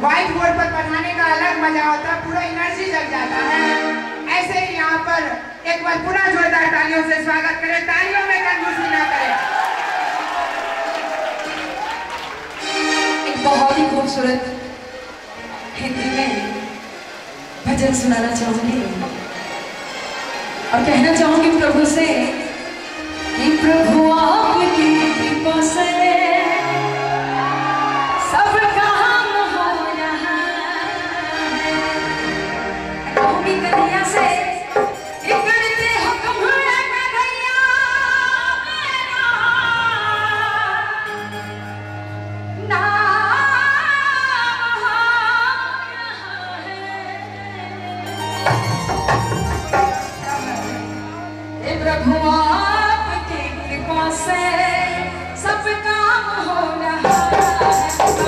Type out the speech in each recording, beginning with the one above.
White board पर पढ़ाने का अलग मज़ा होता है पूरा एनर्जी जग जाता है। ऐसे ही यहाँ पर एक बार पूरा जोरदार तालियों से स्वागत करें। तालियों में कंजूसी ना करें। एक बहुत ही खूबसूरत हिंदी में भजन सुनाना चाहूँगी। और कहना चाहूँगी प्रभु से प्रभु आ Vamos a.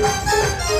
Música